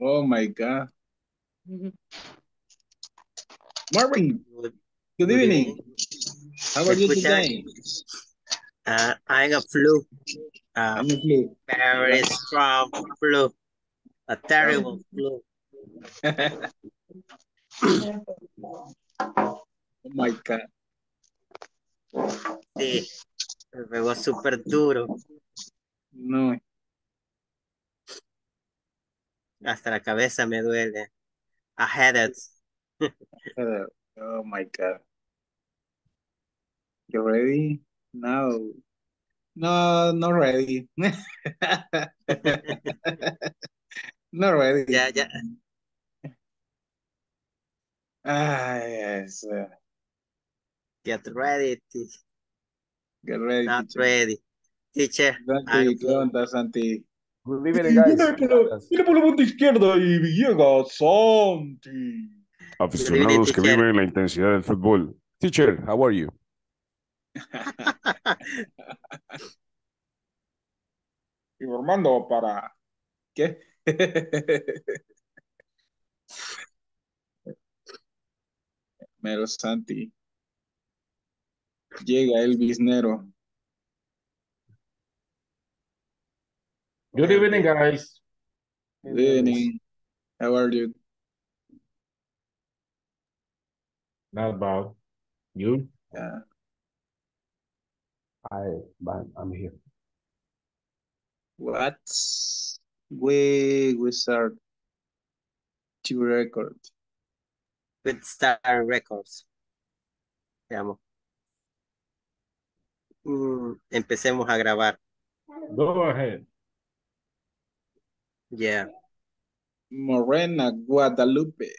Oh my God. Marvin, Good, good evening. evening. How are you today? uh, I'm a flu, a I'm flu. very strong flu, a terrible flu. oh my God. Sí, me pegó súper duro, No. Hasta la cabeza me duele. A headache. Uh, Oh my God. You ready? No. No, not ready. not ready. Ya, ya, Ah, yes. uh, get ready, teacher. Get ready, Not teacher. ready. Teacher, Santi, ¿qué onda, Santi? Guys. mira por la punta izquierda y llega Santi. Aficionados que teacher. viven la intensidad del fútbol. Teacher, how are you? Informando para... ¿Qué? Mero Santi. Llega el biznero. Good evening, guys. Good evening. How are you? Not bad. You? Yeah. I, I'm here. What? We we start to record. With Star Records. Te amo. Mm, empecemos a grabar. Go ahead. Yeah. Morena Guadalupe.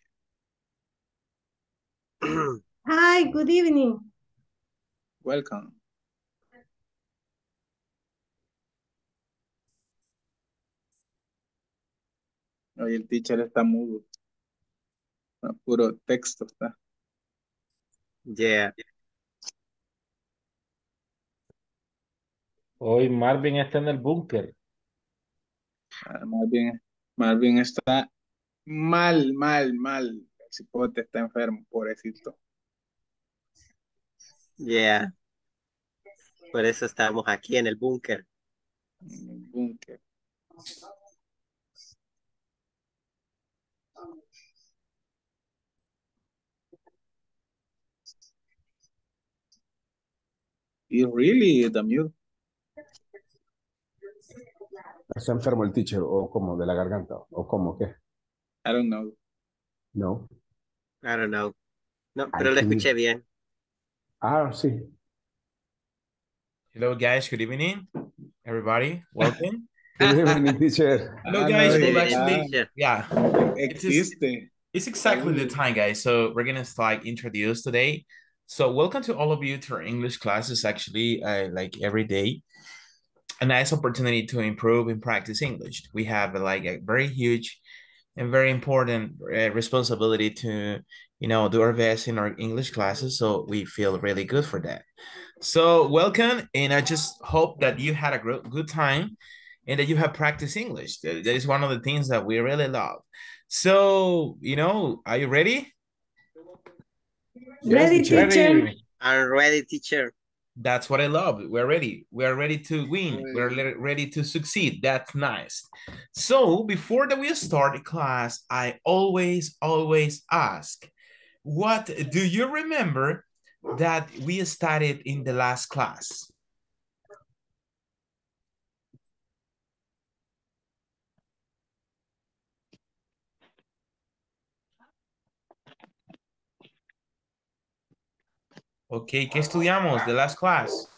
Hi, good evening. Welcome. Hoy el teacher está mudo. No, puro texto está. Yeah. Hoy Marvin está en el búnker. Ah, Más bien, más bien está mal, mal, mal. El cipote está enfermo, pobrecito. Yeah. Por eso estamos aquí en el búnker. En el búnker. Y really, the mute. ¿Está enfermo el teacher o como de la garganta? ¿O como qué? I don't know. No. I don't know. No, I pero lo think- escuché bien. Ah, sí. Hello, guys. Good evening, everybody. Welcome. Good evening, teacher. Hello, Ah, guys. Good Well, evening, actually, teacher. yeah, It is- Existe. it's exactly the time, guys. So we're gonna like introduce today. So welcome to all of you to our English classes. Actually, uh, like every day, a nice opportunity to improve and practice English. We have like a very huge and very important uh, responsibility to, you know, do our best in our English classes. So we feel really good for that. So welcome, and I just hope that you had a gro- good time and that you have practiced English. That, that is one of the things that we really love. So, you know, are you ready? Ready, teacher. teacher? Ready. I'm ready, teacher. That's what I love. We're ready. We're ready to win. We're Ready. ready to succeed. That's nice. So before that we start the class, I always, always ask, what do you remember that we studied in the last class? Okay, ¿qué estudiamos? The last class.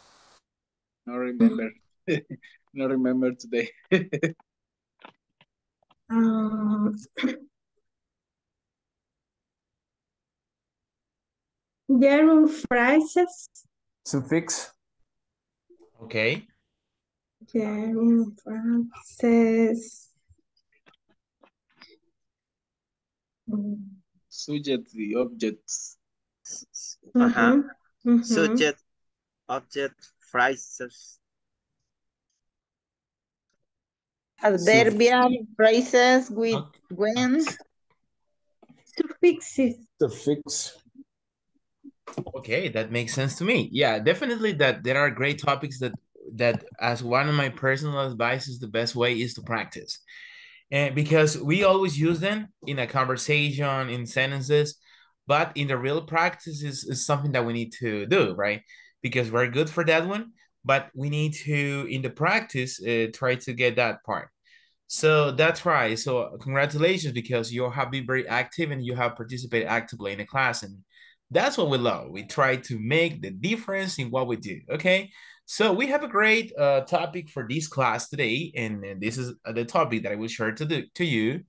No remember. no remember today. Um, Gerund phrases. Suffix. Okay. Gerund phrases. Mm, Subject, the objects. Ajá. Mhm. Subject, object, phrases. Adverbial phrases with Okay. when. Suffixes. Suffix. Okay, that makes sense to me. Yeah, definitely that there are great topics that that as one of my personal advices, the best way is to practice. And because we always use them in a conversation, in sentences, but in the real practice is, is something that we need to do, right? Because we're good for that one, but we need to, in the practice, uh, try to get that part. So that's right. So congratulations because you have been very active and you have participated actively in the class and that's what we love. We try to make the difference in what we do. Okay. So we have a great uh, topic for this class today, and, and this is the topic that I will share to the to you.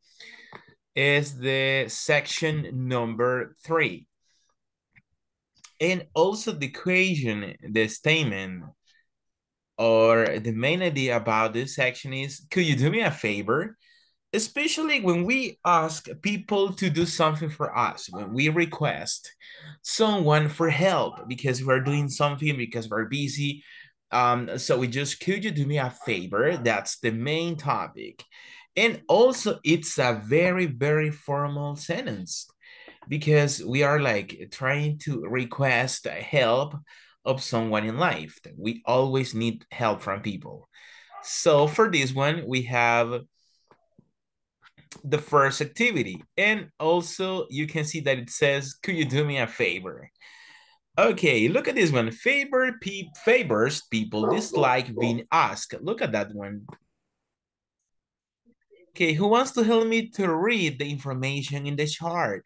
Is the section number three, and also the equation, the statement, or the main idea about this section is: Could you do me a favor? especially when we ask people to do something for us, when we request someone for help because we're doing something because we're busy. Um, so we just, could you do me a favor? That's the main topic. And also it's a very, very formal sentence because we are like trying to request help of someone in life. We always need help from people. So for this one, we have the first activity. And also you can see that it says, could you do me a favor? Okay, look at this one. Favor pe favors people dislike being asked. Look at that one. Okay, who wants to help me to read the information in the chart?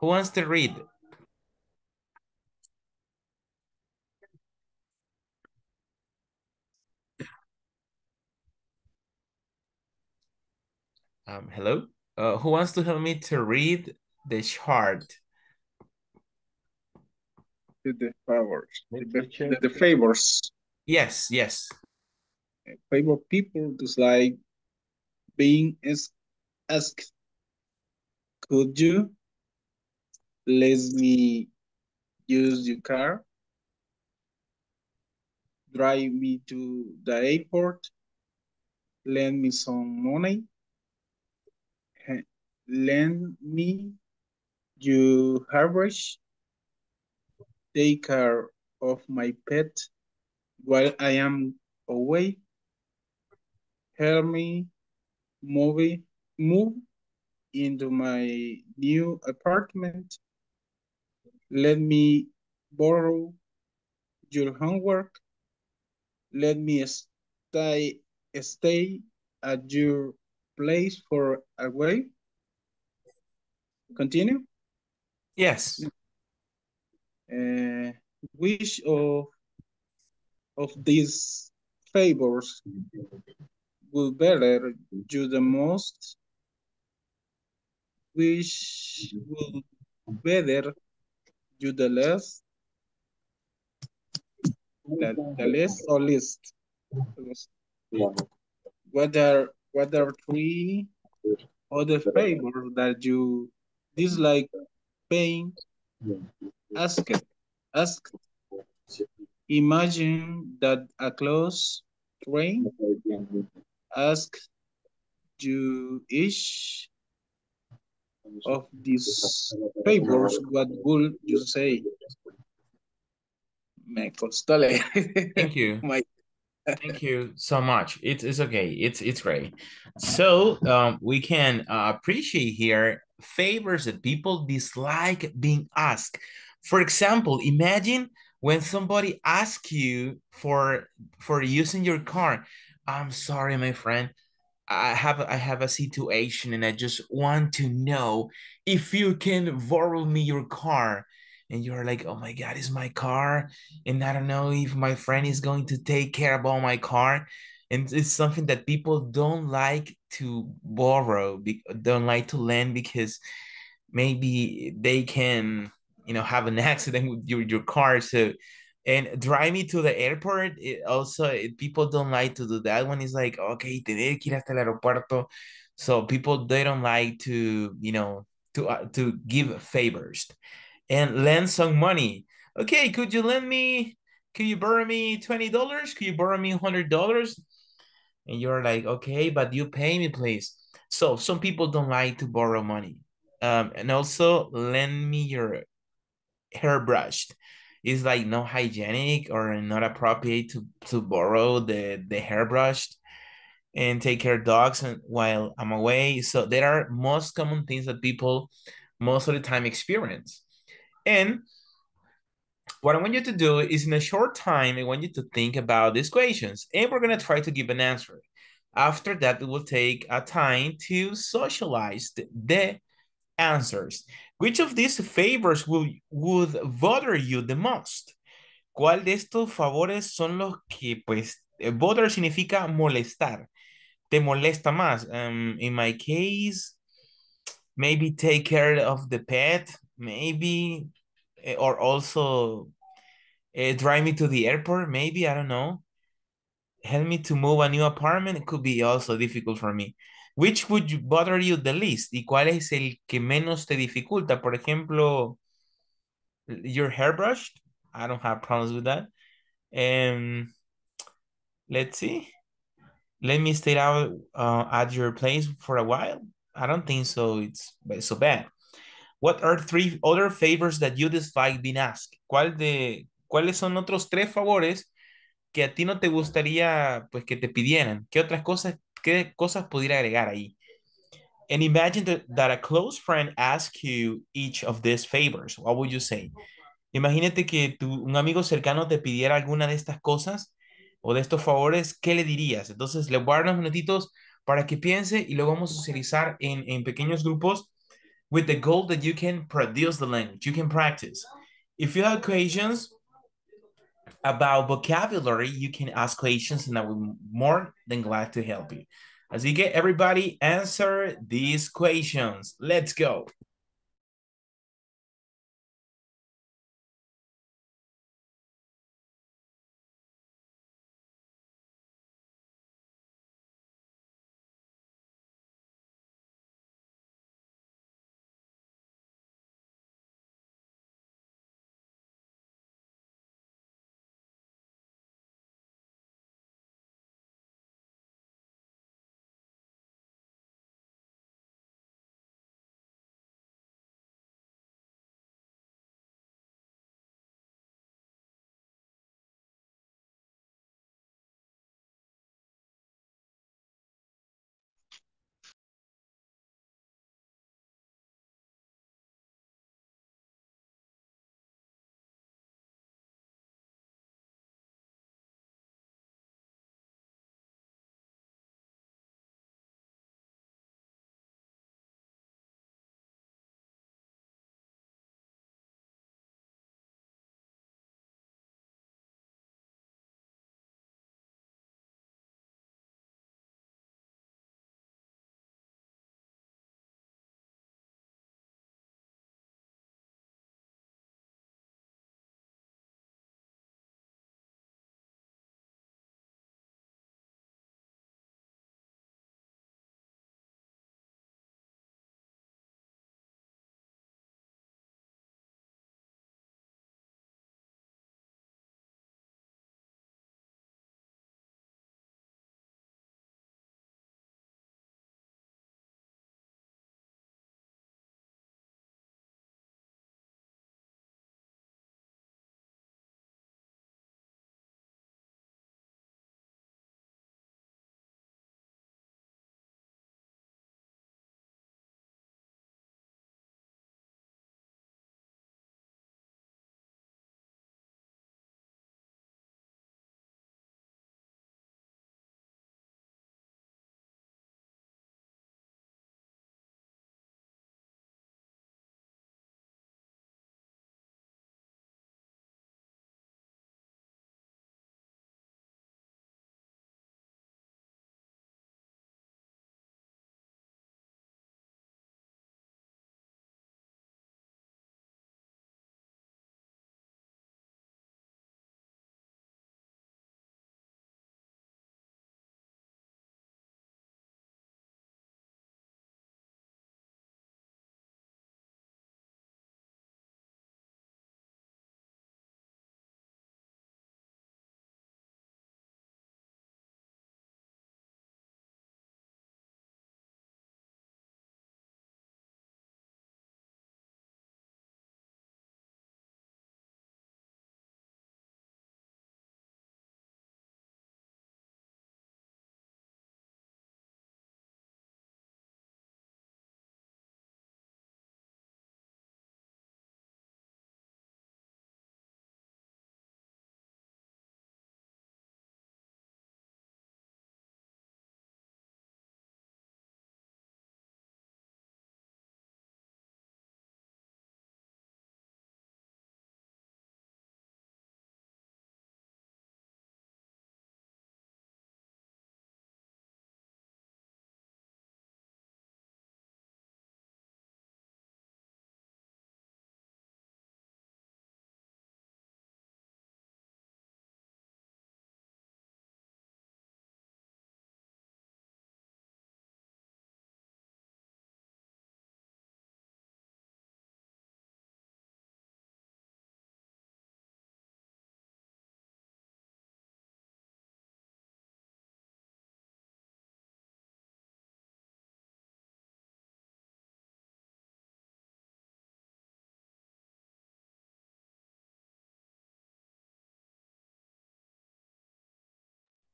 Who wants to read? Um, hello? Uh, who wants to help me to read the chart? The favors. The, teacher. the, the favors. Yes, yes. Favor people dislike being asked. Could you let me use your car? Drive me to the airport? Lend me some money? Lend me your hairbrush? Take care of my pet while I am away? Help me move, move into my new apartment. Let me borrow your homework. Let me stay stay at your place for a while. Continue. Yes. Uh, which of of these favors will better you the most? Which will better you the less? The, the less or least? What are what are three other favors that you dislike paying? Ask. Ask. Imagine that a close friend asks Jewish of these favors, what would you say? Me. Thank you. My- Thank you so much. It is okay. It's it's great. So um, we can uh, appreciate here favors that people dislike being asked. For example, imagine when somebody asks you for for using your car. I'm sorry, my friend. I have I have a situation and I just want to know if you can borrow me your car. And you're like, oh my God, it's my car. And I don't know if my friend is going to take care about my car. And it's something that people don't like to borrow, don't like to lend because maybe they can, you know, have an accident with your, your car. So, and drive me to the airport. It also, it, people don't like to do that one. It's like, okay, tener que ir hasta el aeropuerto. So people, they don't like to, you know, to uh, to give favors and lend some money. Okay, could you lend me? Could you borrow me twenty dollars? Could you borrow me hundred dollars? And you're like, okay, but you pay me, please. So some people don't like to borrow money. Um, and also lend me your hairbrush. It's like not hygienic or not appropriate to, to borrow the, the hairbrush and take care of dogs and while I'm away. So there are most common things that people most of the time experience. And what I want you to do is in a short time, I want you to think about these questions and we're going to try to give an answer. After that, we will take a time to socialize the, the answers. Which of these favors will, would bother you the most? ¿Cuál de estos favores son los que, pues, bother significa molestar? Te molesta más. Um, in my case, maybe take care of the pet, maybe, or also uh, drive me to the airport, maybe, I don't know. Help me to move a new apartment, it could be also difficult for me. Which would you bother you the least? ¿Y cuál es el que menos te dificulta? Por ejemplo, your hairbrush. I don't have problems with that. Um, let's see. Let me stay out uh, at your place for a while. I don't think so. It's so bad. What are three other favors that you dislike being asked? ¿Cuál de, ¿Cuáles son otros tres favores que a ti no te gustaría pues que te pidieran? ¿Qué otras cosas, qué cosas pudiera agregar ahí? And imagine that, that a close friend asks you each of these favors. What would you say? Imagínate que tu, un amigo cercano te pidiera alguna de estas cosas o de estos favores, ¿qué le dirías? Entonces, le dar unos minutitos para que piense y luego vamos a socializar en, en pequeños grupos with the goal that you can produce the language, you can practice. If you have questions about vocabulary, you can ask questions and I will be more than glad to help you. As you get everybody answer these questions. Let's go.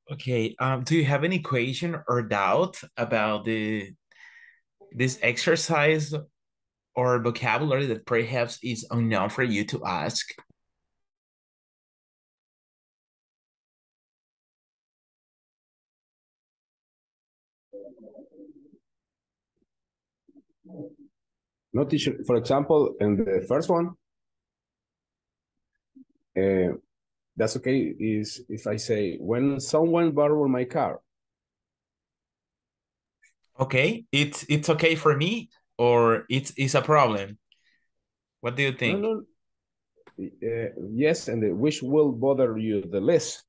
Okay, um, do you have any question or doubt about the this exercise or vocabulary that perhaps is unknown for you to ask? No teacher. For example, in the first one, uh, that's okay. Is if I say when someone borrowed my car. Okay, it's it's okay for me or it's it's a problem. What do you think? No, no. Uh, yes, and the, which will bother you the less?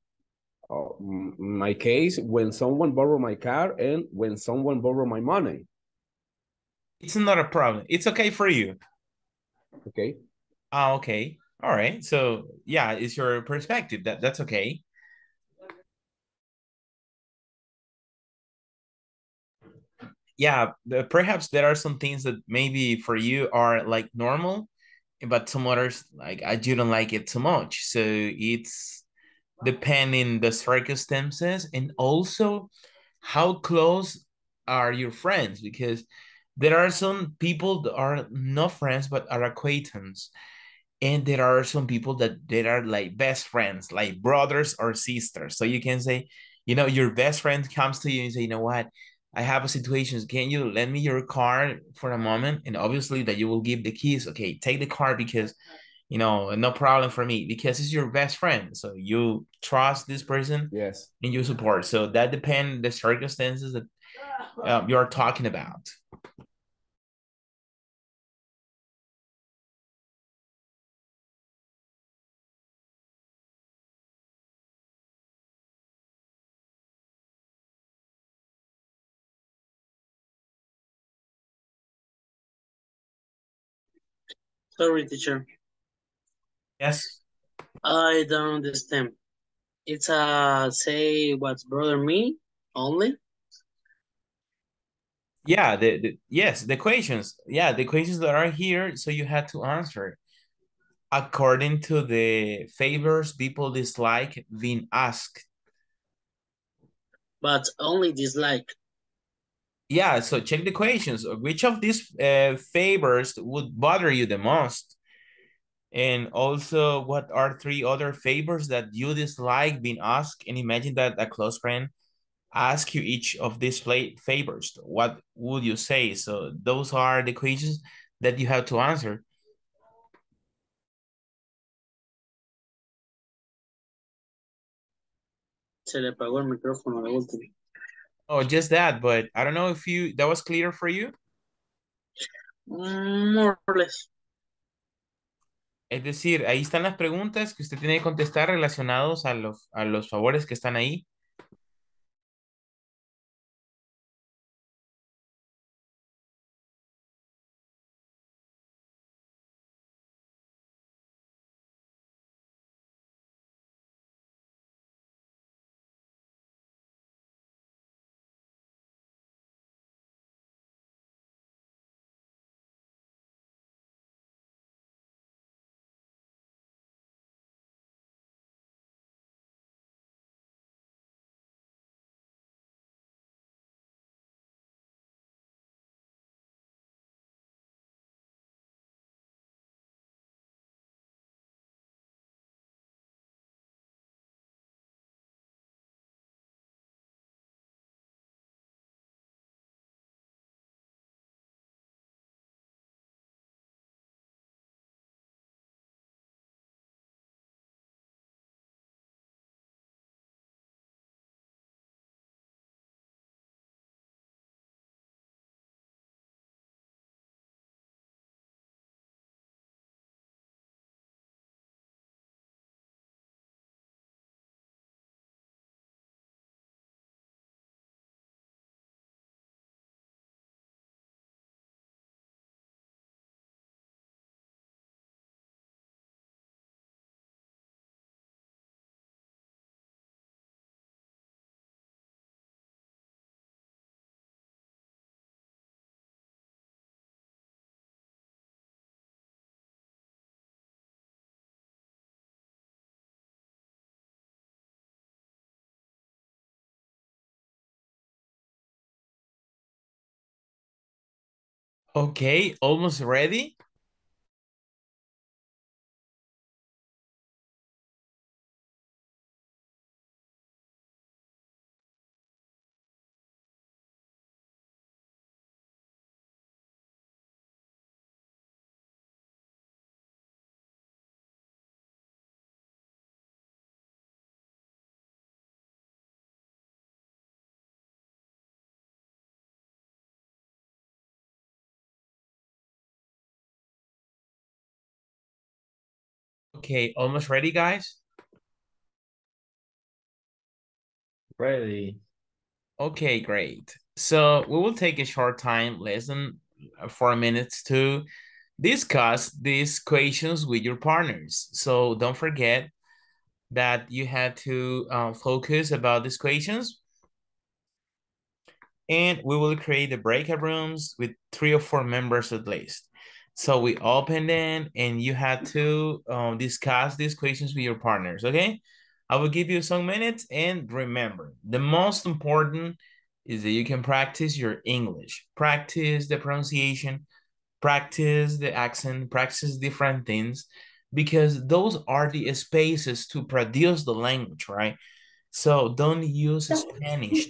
Uh, my case, when someone borrow my car and when someone borrow my money. It's not a problem. It's okay for you. Okay. Ah, okay. All right. So yeah, it's your perspective. That that's okay. Yeah, the, perhaps there are some things that maybe for you are like normal, but some others like I don't like it too much. So it's depending the circumstances and also how close are your friends because there are some people that are not friends but are acquaintance and there are some people that they are like best friends like brothers or sisters. So you can say you know your best friend comes to you and say you know what? I have a situation. Can you lend me your car for a moment? And obviously that you will give the keys. Okay take the car because you know no problem for me because it's your best friend. So you trust this person Yes. and you support. So that depend the circumstances that uh, you're talking about Sorry, teacher. yes I don't understand. It's a say what's brother me only. Yeah, the, the yes, the equations. Yeah, the equations that are here, so you had to answer according to the favors people dislike being asked. but only dislike. Yeah, so check the equations. Which of these uh, favors would bother you the most? And also, what are three other favors that you dislike being asked? And imagine that a close friend ask you each of these play favors. What would you say? So those are the equations that you have to answer. Se le apagó el micrófono de último. Oh, just that, but I don't know if you that was clear for you. Mm, More or less. Es decir, ahí están las preguntas que usted tiene que contestar relacionados a los, a los favores que están ahí. Okay, almost ready? Okay, almost ready, guys? Ready. Okay, great. So we will take a short time, less than uh, four minutes to discuss these questions with your partners. So don't forget that you had to uh, focus about these questions. And we will create the breakout rooms with three or four members at least. So we open them and you had to um, discuss these questions with your partners, okay? I will give you some minutes and remember, the most important is that you can practice your English. Practice the pronunciation, practice the accent, practice different things because those are the spaces to produce the language, right? So don't use Spanish.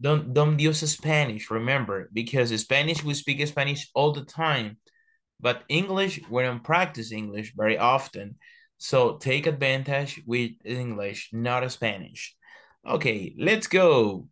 Don't don't use Spanish, remember, because Spanish we speak Spanish all the time, but English we don't practice English very often. So take advantage with English, not Spanish. Okay, let's go.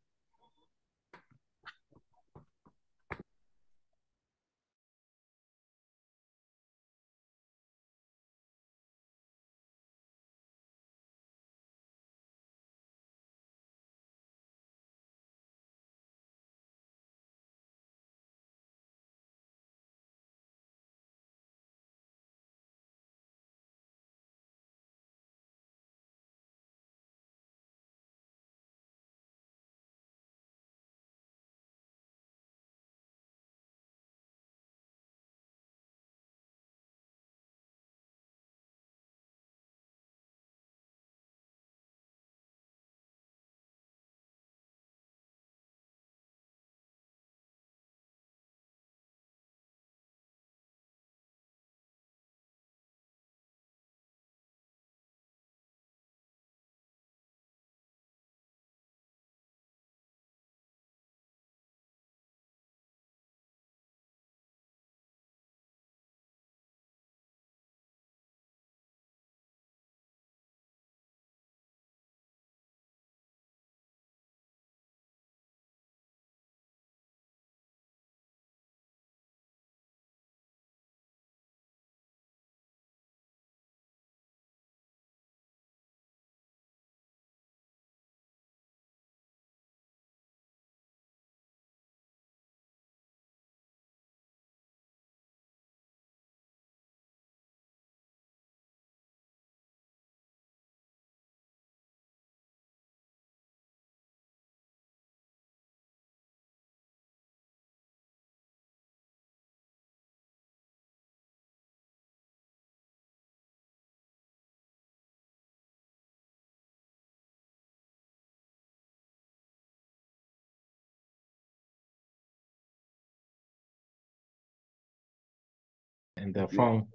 And the phone.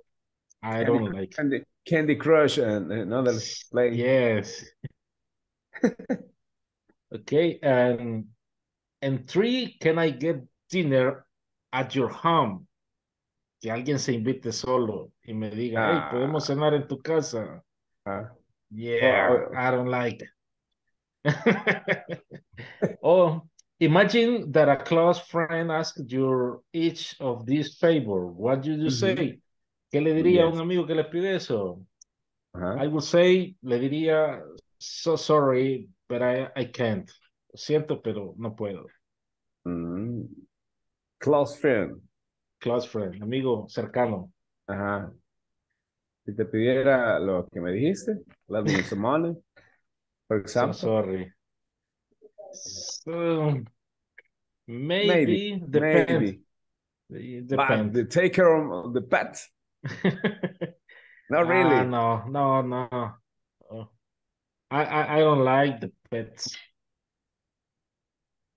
I Candy, don't like. Candy, Candy Crush and another play. Yes. Okay, and and three, can I get dinner at your home? Que alguien se invite solo y me diga, hey, Ah. podemos cenar en tu casa. Ah. Yeah, Well, I don't like. oh, imagine that a close friend asked you each of these favor. What do you say? ¿Qué le diría a un amigo que le pide eso? I would say, le diría, so sorry, but I, I can't. Siento, pero no puedo. Mm. Close friend. Close friend, amigo cercano. Ajá. Si te pidiera lo que me dijiste, love me some money, for So example. sorry. So, maybe, Maybe, depend. maybe. It But depends. the take care of the pet. Not really. Ah, no, no, no. Oh. I, I, I don't like the pets.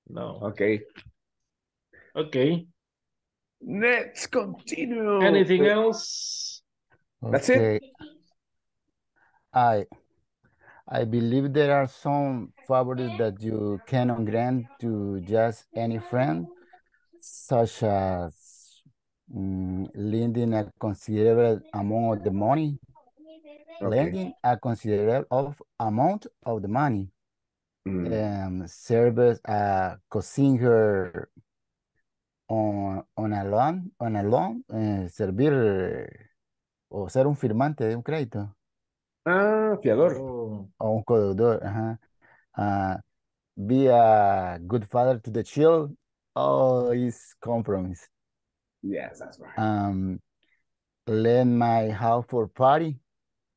No. Okay. Okay. Let's continue. Anything else? That's it? I I believe there are some favors that you cannot grant to just any friend, such as mm, lending a considerable amount of the money, Okay. lending a considerable of amount of the money, Mm. um, serve a co-signer on, on a loan, on a loan, eh, servir o ser un firmante de un crédito. Ah, fiador. Oh, o un codeudor, ajá. Uh, be a good father to the child. Oh, it's compromise. Yes, that's right. Um, lend my house for party.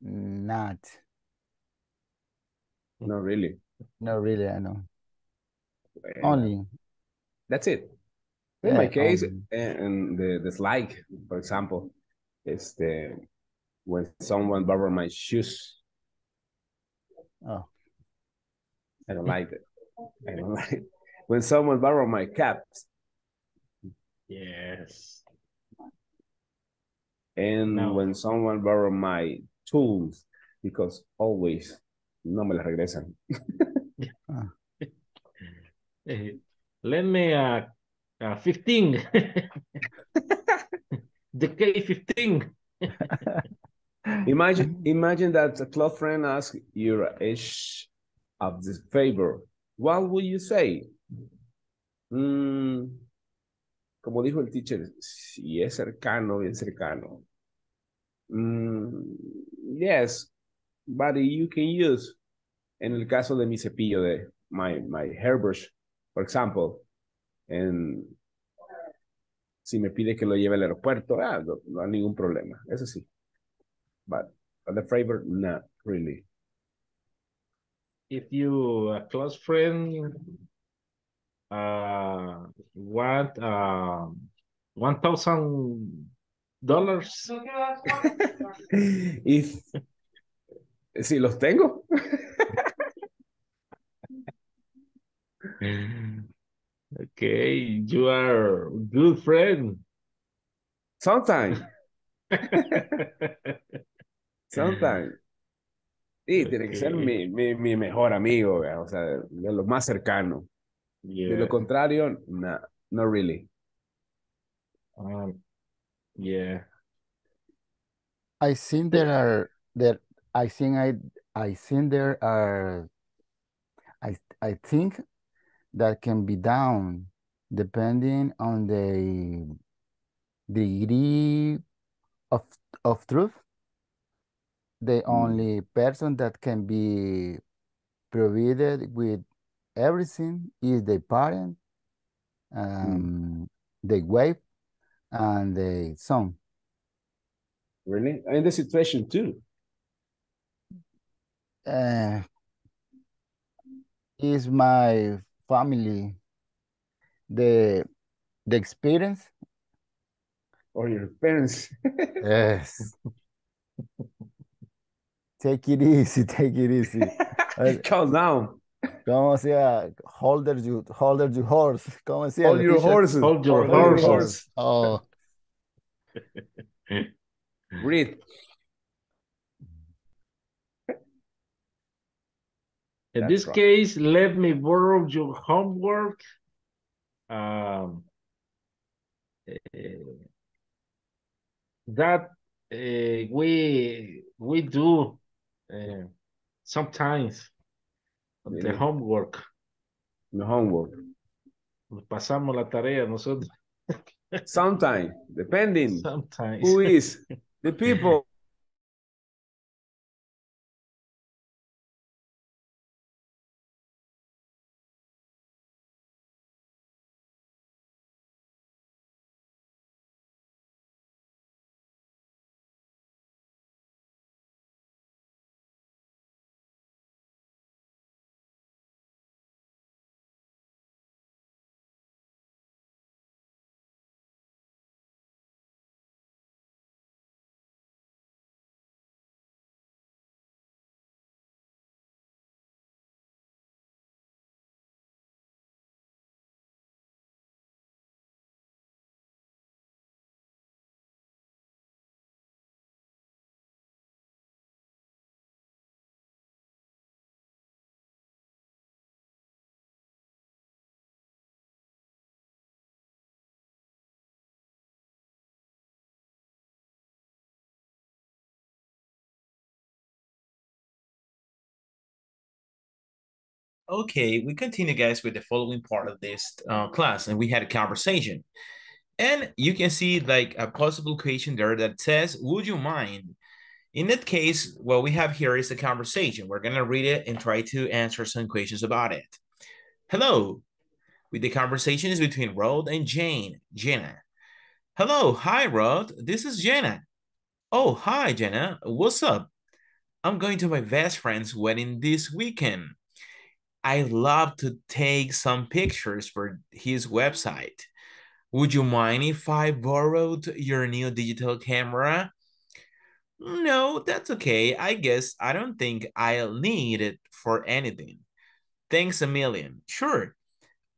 Not, Not really. not really. I know. Bueno, Only. That's it. In my Yeah, case, only. and, and the dislike, for example, is the when someone borrow my shoes. Oh, I don't like it. I don't like it. When someone borrow my caps yes. and No. when someone borrow my tools because always no me las regresan. Eh, lend me a, a 15. the K15. Imagine, imagine that a close friend asks your age of this favor. What would you say? Mm, como dijo el teacher, si es cercano, bien cercano. Mm, yes, but you can use. En el caso de mi cepillo de my, my hairbrush, for example, en, si me pide que lo lleve al aeropuerto, ah, no, no hay ningún problema, eso sí. But the favor, not really. If you, a close friend, uh, want uh, $1,000 If, si los tengo, Okay, you are good friend. sometimes, sometimes. Sí, tiene que ser mi, mi, mi mejor amigo, vea, o sea, de lo más cercano. De Yeah. lo contrario, no, no really. Um, yeah. I think there are there. I think I I think there are. I I think that can be down depending on the degree of of truth. The only person that can be provided with everything is the parent, um, the wife, and the son. Really? In the situation too. Uh, is my family the the experience? Or your parents. Yes. Take it easy, take it easy. Uh, Calm down. ¿Cómo sea? Hold your, hold your horse. ¿Cómo sea? Hold your Leticia? horses. Hold your Hold horses. Oh, Breathe. In That's this right. case, let me borrow your homework. Um, eh, that eh, we we do eh, sometimes the homework. The homework. Pasamos la tarea nosotros Sometimes, depending sometimes. who is the people. Okay, we continue, guys, with the following part of this uh, class, and we had a conversation. And you can see like a possible question there that says, would you mind? In that case, what we have here is a conversation. We're going to read it and try to answer some questions about it. Hello. With the conversation is between Rod and Jane, Jenna. Hello, hi, Rod. This is Jenna. Oh, hi, Jenna. What's up? I'm going to my best friend's wedding this weekend. I love to take some pictures for his website. Would you mind if I borrowed your new digital camera? No, that's okay. I guess I don't think I'll need it for anything. Thanks a million. Sure.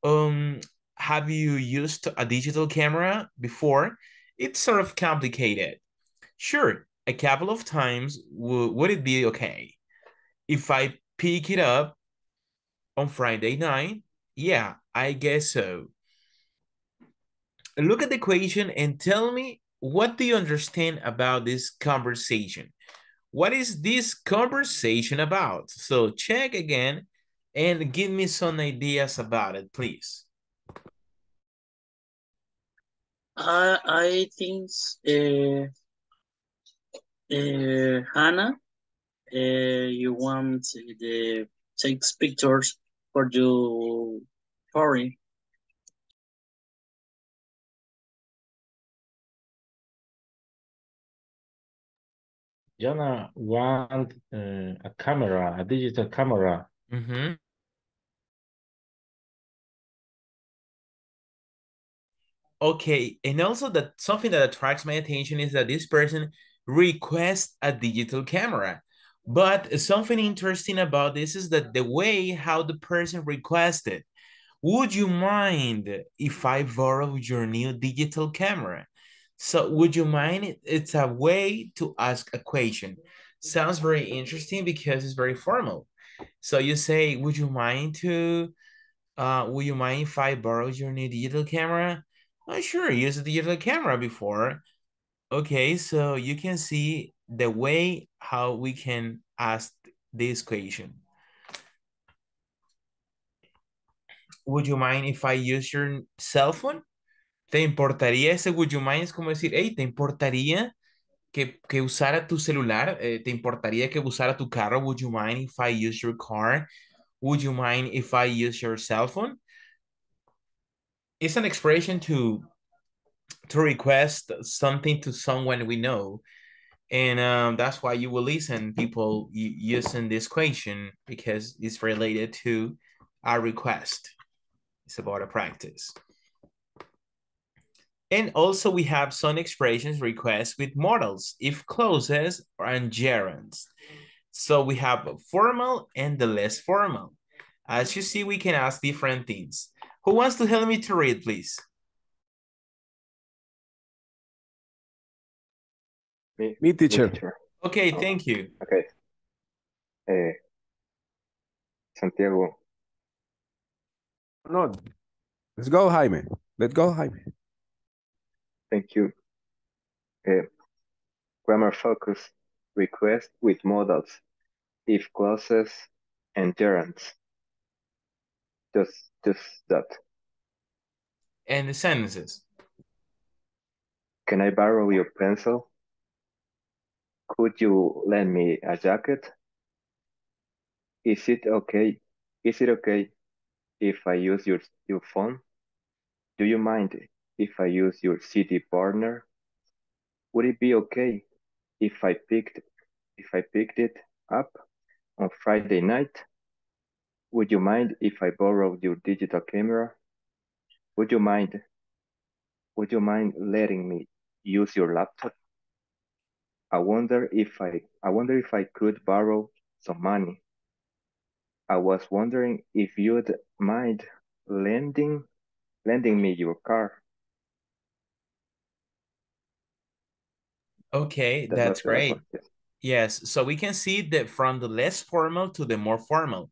Um, have you used a digital camera before? It's sort of complicated. Sure, a couple of times. would it be okay? If I pick it up on Friday night? Yeah, I guess so. Look at the equation and tell me what do you understand about this conversation? What is this conversation about? So check again and give me some ideas about it, please. Uh, I think uh, uh, Hannah, uh, you want the takes pictures for your party. Jana want uh, a camera, a digital camera. Mm -hmm. Okay, and also that something that attracts my attention is that this person requests a digital camera. But something interesting about this is that the way how the person requested, would you mind if I borrow your new digital camera? So would you mind? It's a way to ask a question. Sounds very interesting because it's very formal. So you say, would you mind to, uh, would you mind if I borrow your new digital camera? Oh, sure, use the digital camera before. Okay, so you can see the way how we can ask this question. Would you mind if I use your cell phone? ¿Te importaría ese would you mind? Es como decir, hey, ¿te importaría que, que usara tu celular? Eh, ¿Te importaría que usara tu carro? Would you mind if I use your car? Would you mind if I use your cell phone? It's an expression to to request something to someone we know. And um, that's why you will listen people using this question because it's related to a request. It's about a practice. And also we have some expressions requests with modals, if clauses and gerunds. So we have formal and the less formal. As you see, we can ask different things. Who wants to help me to read, please? Me, me teacher. Teacher. Okay, oh, thank you. Okay. Eh, Santiago. No, let's go, Jaime. Let's go, Jaime. Thank you. Uh, grammar focus request with modals, if clauses, and gerunds. Just, just that. And the sentences. Can I borrow your pencil? Could you lend me a jacket? Is it okay? Is it okay if I use your, your phone? Do you mind if I use your CD partner? Would it be okay if I picked if I picked it up on Friday night? Would you mind if I borrowed your digital camera? Would you mind would you mind letting me use your laptop? I wonder if I I wonder if I could borrow some money. I was wondering if you'd mind lending lending me your car. Okay, that's, great. Yes, so we can see that from the less formal to the more formal.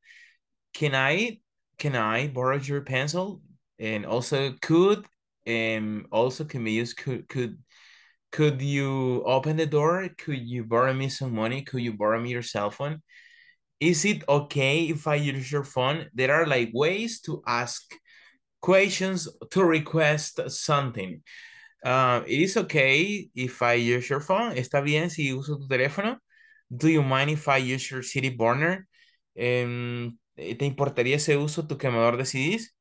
Can I can I borrow your pencil? And also could and also can we use could could could you open the door? Could you borrow me some money? Could you borrow me your cell phone? is it okay if I use your phone? There are like ways to ask questions to request something. Uh, it is okay if I use your phone. Está bien si uso tu teléfono. Do you mind if I use your CD burner? Um, ¿Te importaría ese uso tu quemador de CDs?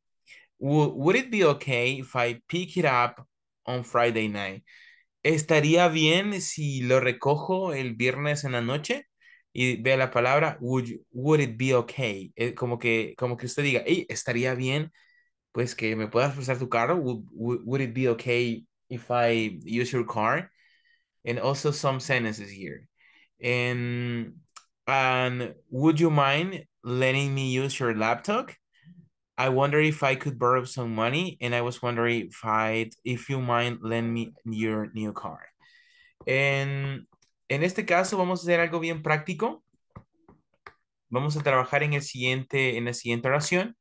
Would, would it be okay if I pick it up on Friday night? ¿Estaría bien si lo recojo el viernes en la noche? Y vea la palabra, would, would it be okay? Eh, como, que, como que usted diga, hey, estaría bien pues que me puedas prestar tu carro. Would, would, would it be okay if I use your car? And also some sentences here. And, and would you mind letting me use your laptop? I wonder if I could borrow some money, and I was wondering if if you mind lend me your new car. En, en este caso vamos a hacer algo bien práctico. Vamos a trabajar en el siguiente, en la siguiente oración.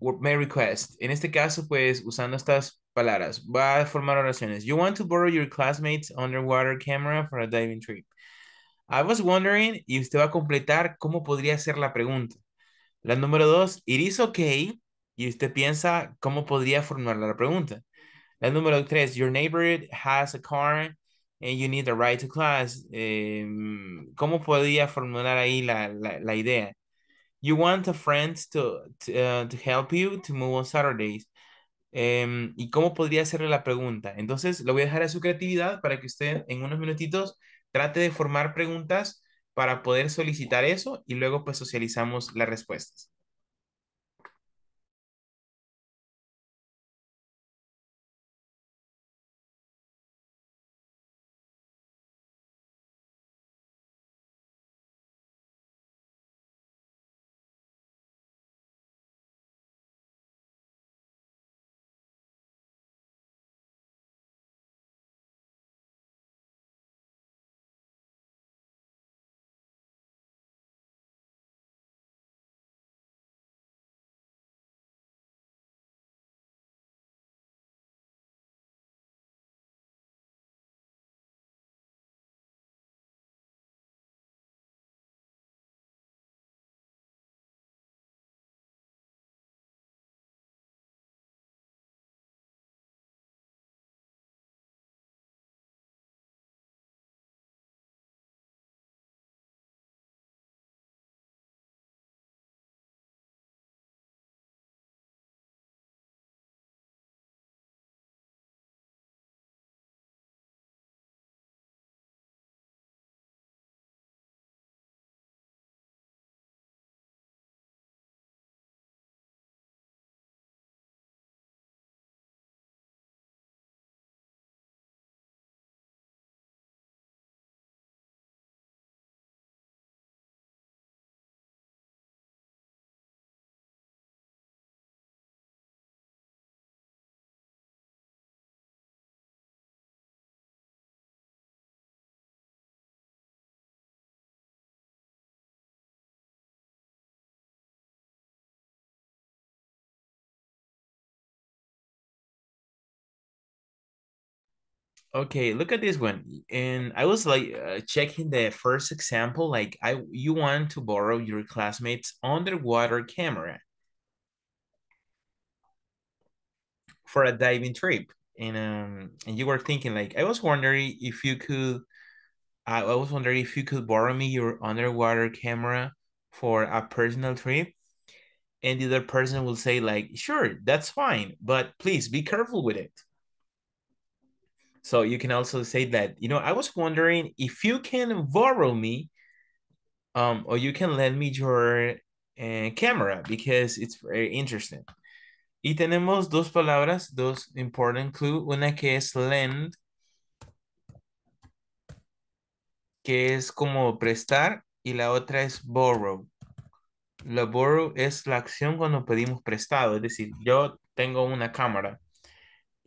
May request. En este caso, pues, usando estas palabras, va a formar oraciones. You want to borrow your classmates underwater camera for a diving trip. I was wondering, y usted va a completar cómo podría ser la pregunta. La número dos, it is okay, y usted piensa cómo podría formular la pregunta. La número tres, your neighbor has a car and you need a ride to class. Eh, ¿Cómo podría formular ahí la, la, la idea? You want a friend to, to, uh, help you to move on Saturdays. Um, ¿Y cómo podría hacerle la pregunta? Entonces, lo voy a dejar a su creatividad para que usted en unos minutitos trate de formar preguntas para poder solicitar eso y luego pues socializamos las respuestas. Okay, look at this one. And I was like uh, checking the first example, like I you want to borrow your classmates underwater camera for a diving trip. And um and you were thinking like I was wondering if you could I, I was wondering if you could borrow me your underwater camera for a personal trip. And the other person will say like, sure, that's fine, but please be careful with it. So you can also say that, you know, I was wondering if you can borrow me um, or you can lend me your uh, camera because it's very interesting. Y tenemos dos palabras, dos important clue, una que es lend, que es como prestar, y la otra es borrow. La borrow es la acción cuando pedimos prestado, es decir, yo tengo una cámara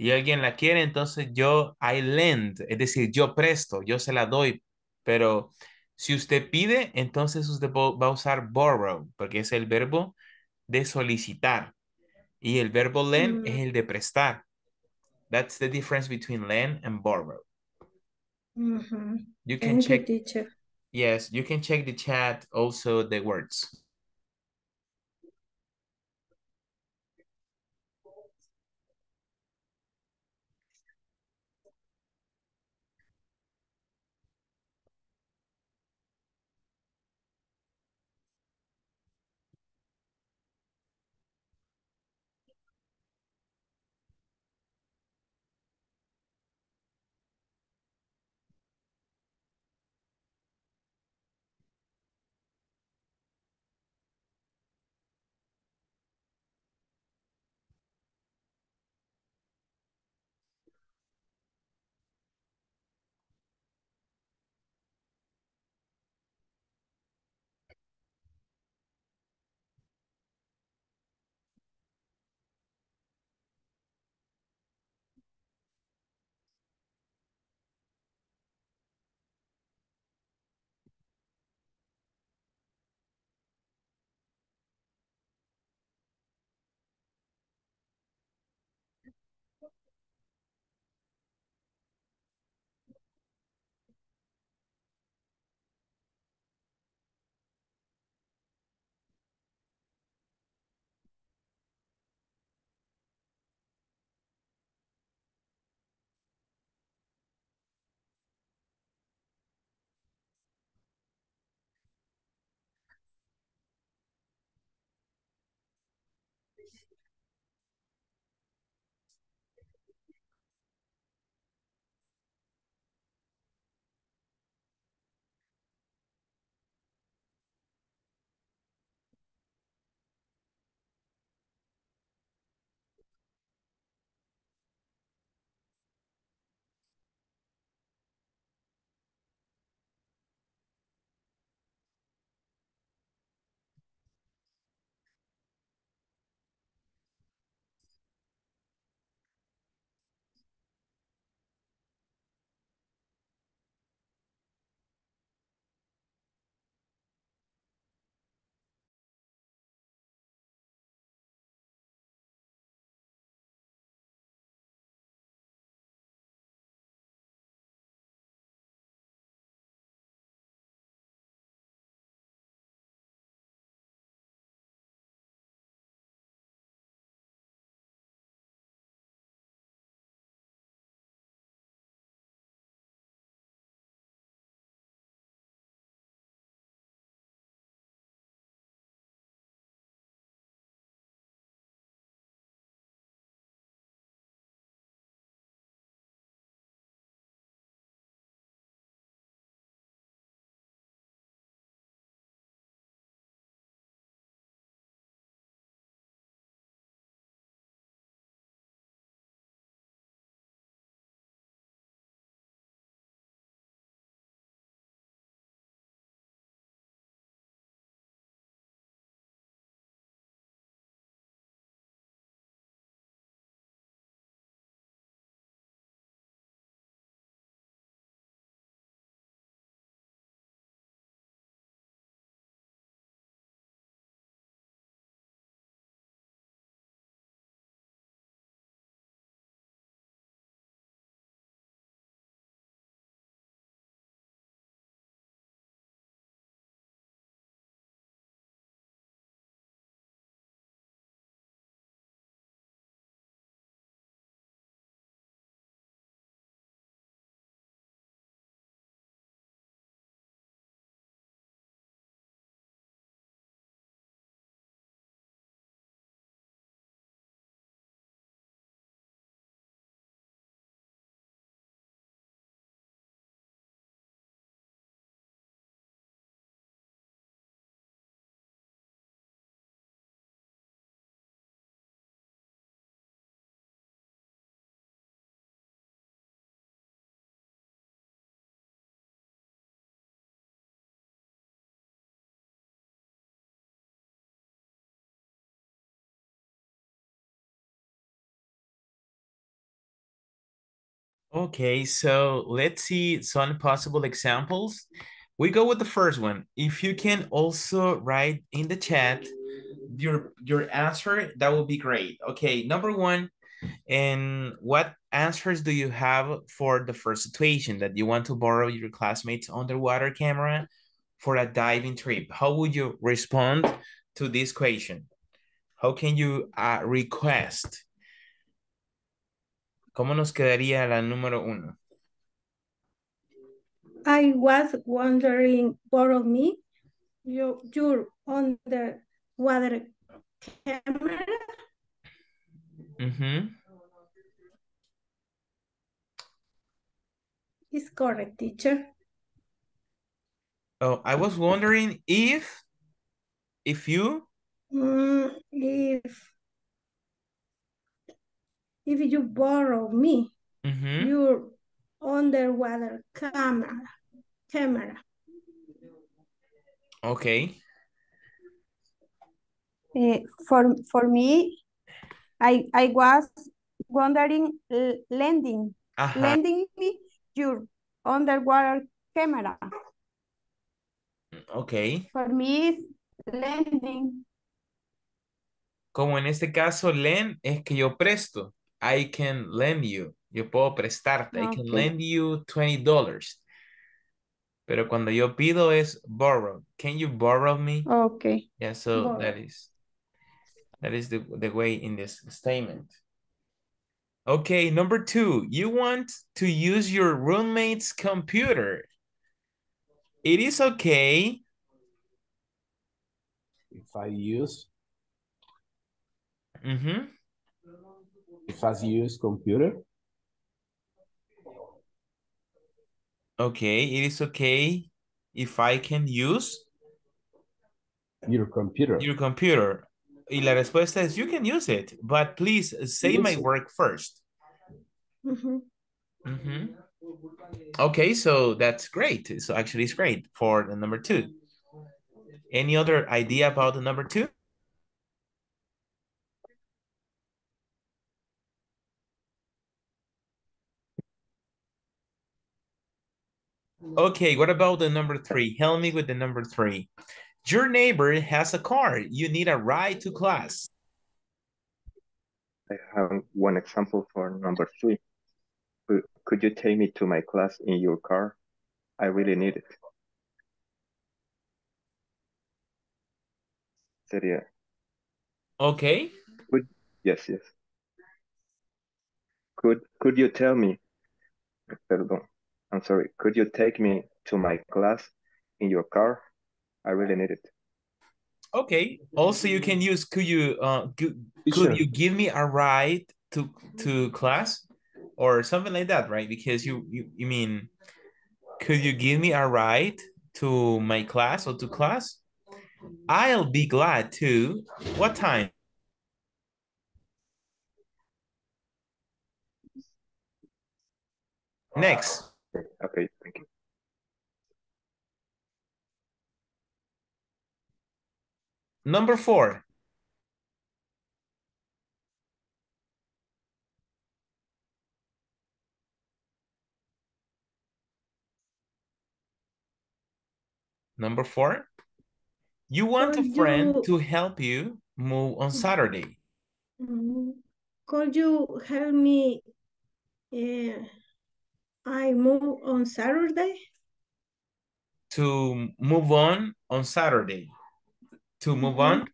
y alguien la quiere, entonces yo, I lend, es decir, yo presto, yo se la doy, pero si usted pide, entonces usted va a usar borrow, porque es el verbo de solicitar. Y el verbo lend es el de prestar. That's the difference between lend and borrow. You can you, check. Yes, you can check the chat also the words. Okay, so let's see some possible examples. We go with the first one. If you can also write in the chat your your answer, that would be great. Okay, number one, and what answers do you have for the first situation that you want to borrow your classmates underwater camera for a diving trip. How would you respond to this question? How can you uh, request? ¿Cómo nos quedaría la número uno? I was wondering, borrow me your, your underwater camera. Ujú. Is correct, teacher. Oh, I was wondering if, if you, Mm, if if you borrow me your underwater camera camera. okay, Eh, for for me, I I was wondering uh, lending lending me your underwater camera. okay. For me, lending. Como en este caso, lend es que yo presto. I can lend you. Yo puedo prestarte. I can lend you $20. Pero cuando yo pido es borrow. Can you borrow me? Okay. Yeah, so Borrow. that is that is the, the way in this statement. Okay, number two, you want to use your roommate's computer. It is okay. If I use, Mhm. If I use computer, Okay, it is okay if I can use your computer. your computer. Y la respuesta es you can use it, but please say my Use it. work first. Mhm. Mhm. Okay, so that's great. So actually it's great for the number two. Any other idea about the number two? Okay, what about the number three? Help me with the number three. Your neighbor has a car. You need a ride to class. I have one example for number three. Could, you take me to my class in your car? I really need it. Sería, Okay. Could, yes, yes. Could could you tell me, perdón, I'm sorry, could you take me to my class in your car? I really need it. Okay. Also, you can use could you uh could, Teacher. could you give me a ride to to class or something like that, right? Because you you you mean could you give me a ride to my class or to class? I'll be glad to. What time? Next. Okay, okay, thank you. Number four. Number four. You want a friend you- to help you move on Saturday. Mm, Could you help me? eh, I move on Saturday. To move on on Saturday. To move on. Mm-hmm.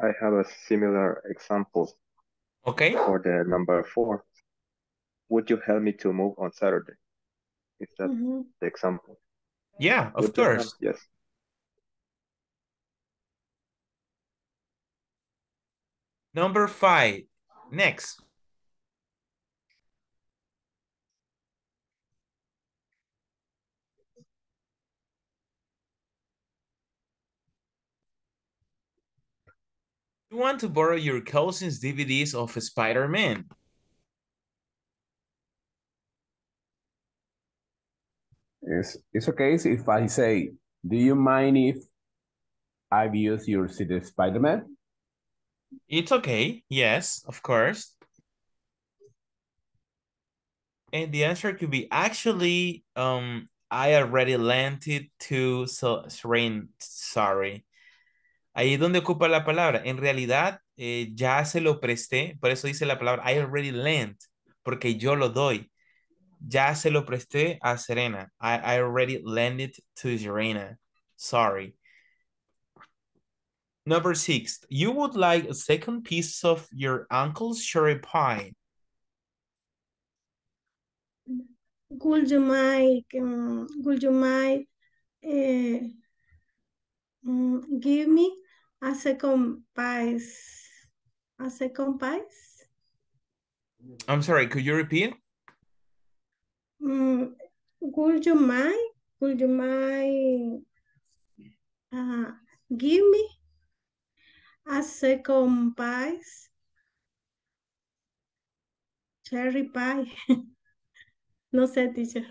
I have a similar example Okay. for the number four. Would you help me to move on Saturday? Is that Mhm. the example? Yeah, of Would you help? course. Yes. Number five. Next. You want to borrow your cousin's DVDs of Spider-Man. It's, it's okay if I say, do you mind if I've used your city Spider-Man? It's okay. Yes, of course. And the answer could be actually, um, I already lent it to so, Serene, sorry. Ahí es donde ocupa la palabra. En realidad, eh, ya se lo presté, por eso dice la palabra I already lent, porque yo lo doy. Ya se lo presté a Serena. I, I already lent it to Serena. Sorry. Number six, you would like a second piece of your uncle's cherry pie. Would you mind, um, would you mind uh, um, give me a second piece? A second piece? I'm sorry, could you repeat? Um, would you mind? Would you mind uh, give me a second piece? Cherry pie. no sé, teacher.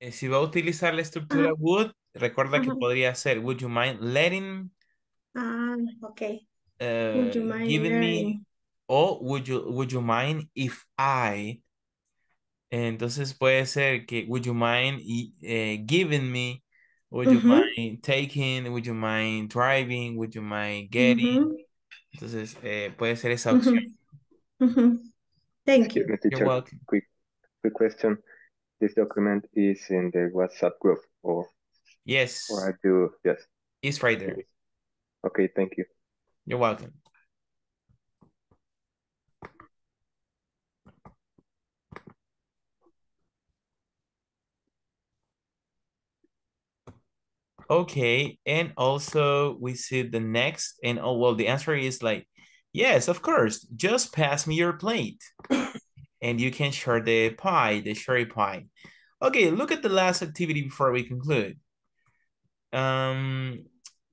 Eh, si va a utilizar la estructura Ajá. would, recuerda que podría ser, would you mind letting, Ah, okay. uh, Would you mind giving me, o would you, would you mind if I, entonces puede ser que, would you mind y- eh, giving me, would you Ujú. mind taking, would you mind driving, would you mind getting, Ujú. entonces eh, puede ser esa opción. Ujú. Ujú. Thank you. me, You're welcome. Quick, quick question. This document is in the WhatsApp group, or, Yes, or I do, yes. it's right there. Okay, thank you. You're welcome. Okay, and also we see the next, and oh, well, the answer is like, yes, of course, just pass me your plate. and you can share the pie, the cherry pie. Okay, look at the last activity before we conclude. Um,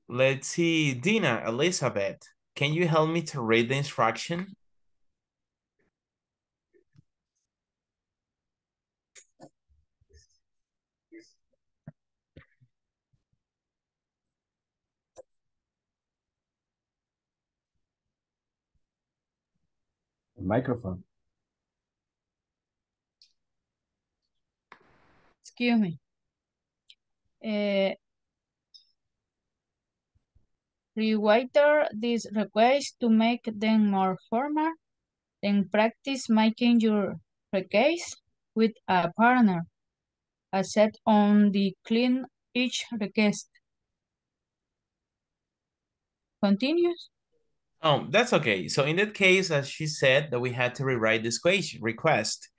let's see, Dina, Elizabeth, can you help me to read the instruction? Microphone. Excuse me. Uh, Rewriter this request to make them more formal. Then practice making your request with a partner. I Accept on the clean each request. Continues. Oh, that's okay. So in that case, as she said, that we had to rewrite this question, request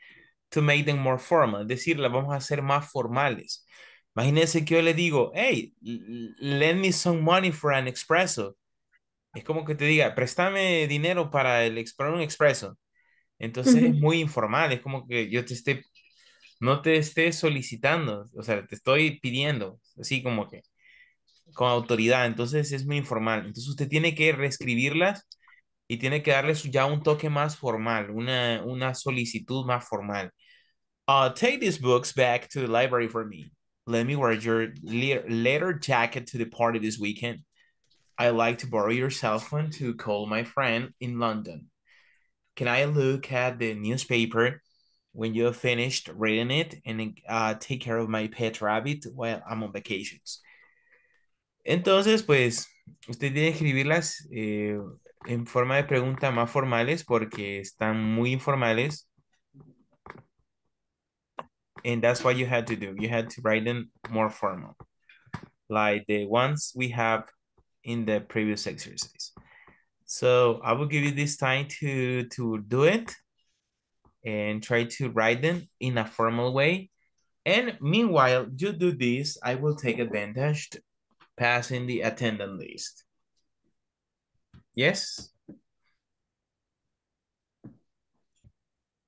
to make them more formal. Es decir, las vamos a hacer más formales. Imagínense que yo le digo, hey, lend me some money for an espresso. Es como que te diga, préstame dinero para el para un expreso. Entonces es muy informal, es como que yo te esté, no te esté solicitando, o sea, te estoy pidiendo, así como que con autoridad, entonces es muy informal. Entonces usted tiene que reescribirlas y tiene que darles ya un toque más formal, una, una solicitud más formal. Uh, take these books back to the library for me. Let me wear your le- leather jacket to the party this weekend. I'd like to borrow your cell phone to call my friend in London. Can I look at the newspaper when you've finished reading it and uh, take care of my pet rabbit while I'm on vacations? Entonces, pues, usted tiene que escribirlas eh, en forma de pregunta más formales porque están muy informales. And that's what you had to do. You had to write them more formal, like the ones we have in the previous exercise. So I will give you this time to, to do it and try to write them in a formal way. And meanwhile, you do this, I will take advantage passing the attendance list. Yes?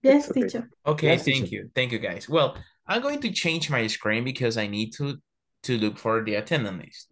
Yes, teacher. Okay, Yes, thank teacher. you. Thank you, guys. Well, I'm going to change my screen because I need to, to look for the attendance list.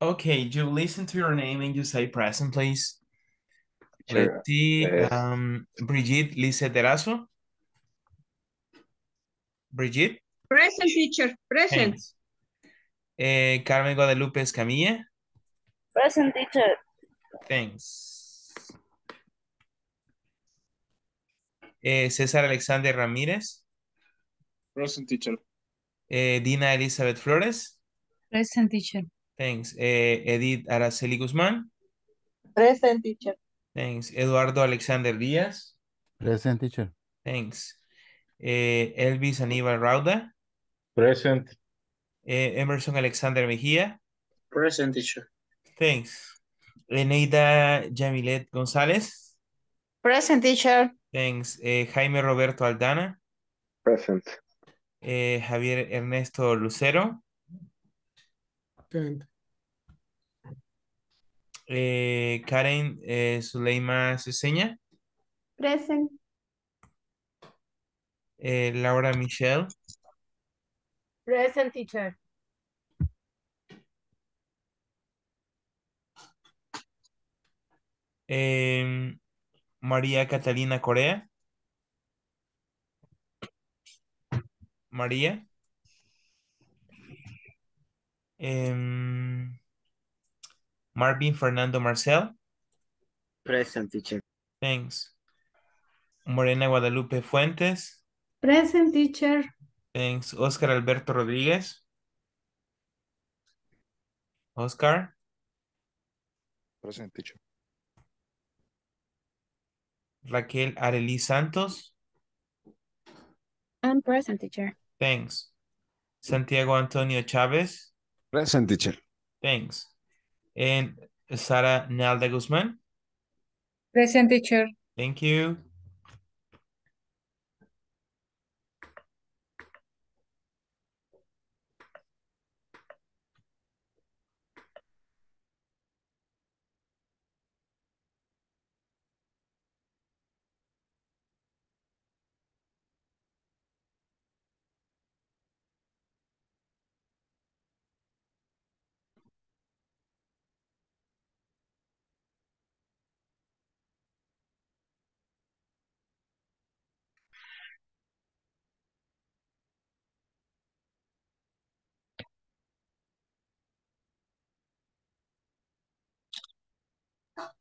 Okay, you listen to your name and you say present, please. Teacher, Let's see. Um, Brigitte Lizeth Erazo. Brigitte. Present teacher, present. Thanks. Eh, Carmen Guadalupe Escamilla. Present teacher. Thanks. Eh, César Alexander Ramírez. Present teacher. Eh, Dina Elizabeth Flores. Present teacher. Thanks. Eh, Edith Araceli Guzmán. Present teacher. Thanks. Eduardo Alexander Díaz. Present teacher. Thanks. Eh, Elvis Aníbal Rauda. Present. Eh, Emerson Alexander Mejía. Present teacher. Thanks. Eneida Yamilet González. Present teacher. Thanks. Eh, Jaime Roberto Aldana. Present. Eh, Javier Ernesto Lucero. Eh, Karen eh, Zuleima Ceseña. Present. Eh, Laura Michelle. Present teacher. Em, María Catalina Corea. María. Em, Marvin Fernando Marcel. Present teacher. Thanks. Morena Guadalupe Fuentes. Present teacher. Thanks. Oscar Alberto Rodríguez. Oscar. Present teacher. Raquel Arely Santos. I'm present teacher. Thanks. Santiago Antonio Chávez. Present teacher. Thanks. And Sara Nalda Guzmán. Present teacher. Thank you.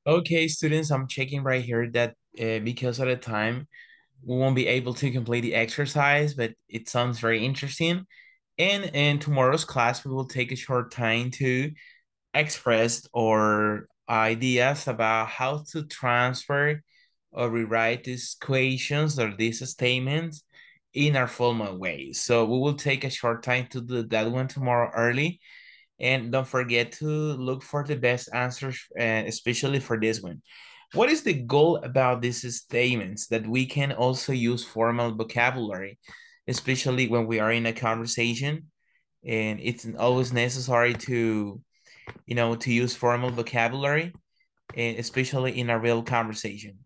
Okay, students, I'm checking right here that uh, because of the time, we won't be able to complete the exercise, but it sounds very interesting. And in tomorrow's class, we will take a short time to express our ideas about how to transfer or rewrite these equations or these statements in our formal way. So we will take a short time to do that one tomorrow early. And don't forget to look for the best answers, uh, especially for this one. What is the goal about these statements? That we can also use formal vocabulary, especially when we are in a conversation. And it's always necessary to, you know, to use formal vocabulary, especially in a real conversation.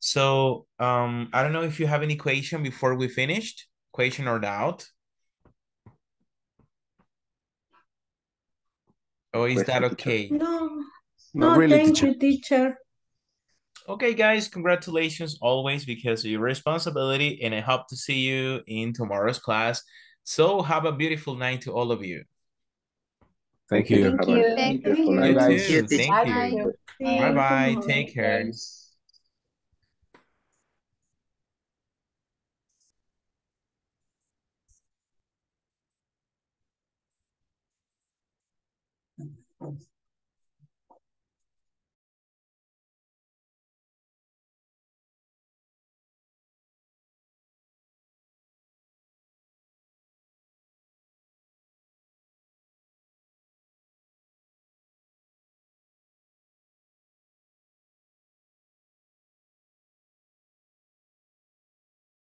So um, I don't know if you have any question before we finished, question or doubt. Or is that okay? No, Not no, really, thank teacher. you, teacher. Okay, guys, congratulations always because of your responsibility, and I hope to see you in tomorrow's class. So have a beautiful night to all of you. Thank you. Thank you. Thank you. You Bye, too. guys. Thank you. See you Bye bye. Take care. Thanks.